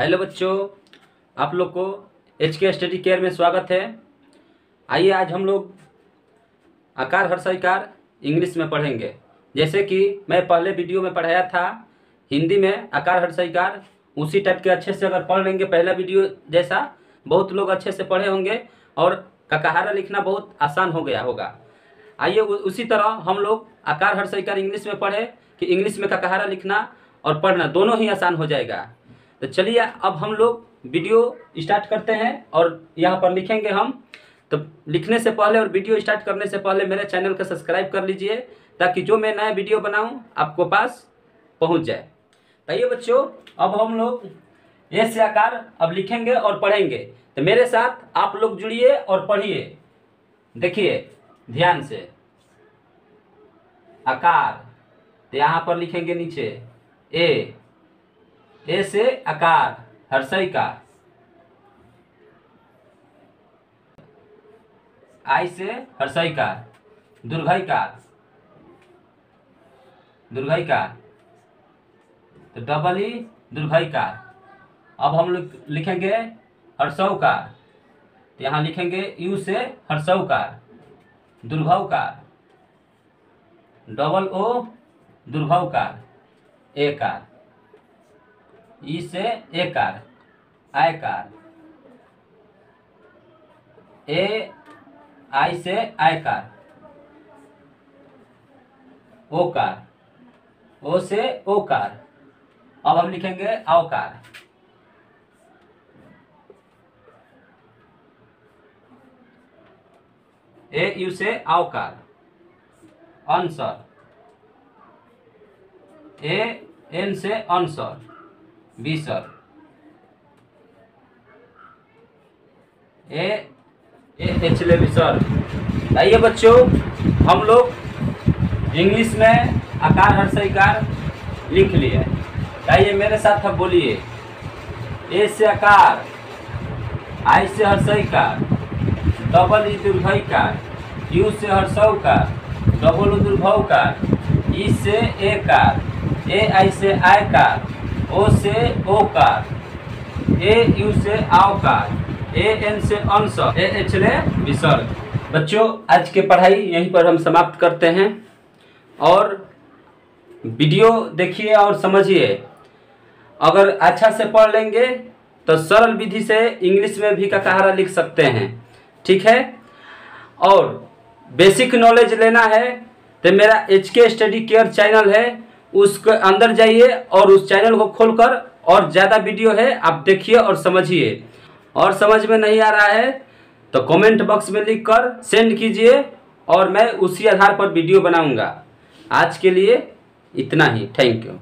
Hello बच्चों, आप लोग को एच के स्टडी केयर में स्वागत है। आइए आज हम लोग आकार हर्षइकार इंग्लिश में पढ़ेंगे। जैसे कि मैं पहले वीडियो में पढ़ाया था, हिंदी में आकार हर्षइकार उसी टाइप के अच्छे से अगर पढ़ लेंगे पहला वीडियो जैसा, बहुत लोग अच्छे से पढ़े होंगे और ककाहारा लिखना बहुत आसान हो गया होगा। आइए उसी तरह हम लोग आकार हर्षइकार इंग्लिश में पढ़े कि इंग्लिश में ककाहारा लिखना और पढ़ना दोनों ही आसान हो जाएगा। तो चलिए अब हम लोग वीडियो स्टार्ट करते हैं और यहाँ पर लिखेंगे हम। तो लिखने से पहले और वीडियो स्टार्ट करने से पहले मेरे चैनल को सब्सक्राइब कर लीजिए ताकि जो मैं नया वीडियो बनाऊँ, आपको पास पहुँच जाए। आइए बच्चों, अब हम लोग ये से आकार अब लिखेंगे और पढ़ेंगे। तो मेरे साथ आप लोग जुड़िए और पढ़िए। देखिए, ध्यान से। आकार तो यहाँ पर लिखेंगे नीचे, ए। ए से आकार हर्षई का। आई से हर्षय का, दुर्घई का। दुर्घई का। तो डबल ई दुर्घई का। अब हम लोग लिखेंगे हर्षव का। तो यहाँ लिखेंगे यू से हर्षव का दुर्भव का। डबल ओ दुर्भव का, ए कार ई से ए कार आय कार ए आई से आय कार ओ से ओ कार अब हम लिखेंगे अवकार ए, यू से अवकार अनसर ए, एन से अनसर बीसर ए ए एच ले बीसर आइए बच्चों, हम लोग इंग्लिश में आकार, हर हर्षइकार लिख लिए आइए मेरे साथ अब बोलिए। ए से आकार आई से हर्षइकार डबल ई दुर्भय का यू से हर्षव का डबल दुर्भव का ई से ए का ए आई से आय का ओ से ओ का ए यू से आव का ए एन से अंश। ए एच ले विसर्ग। बच्चों, आज के पढ़ाई यहीं पर हम समाप्त करते हैं। और वीडियो देखिए और समझिए। अगर अच्छा से पढ़ लेंगे तो सरल विधि से इंग्लिश में भी ककाहारा लिख सकते हैं। ठीक है? और बेसिक नॉलेज लेना है तो मेरा एच के स्टडी केयर चैनल है। उसके अंदर जाइए और उस चैनल को खोलकर और ज़्यादा वीडियो है, आप देखिए और समझिए। और समझ में नहीं आ रहा है तो कमेंट बॉक्स में लिख कर सेंड कीजिए और मैं उसी आधार पर वीडियो बनाऊँगा। आज के लिए इतना ही। Thank you